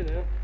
in, huh?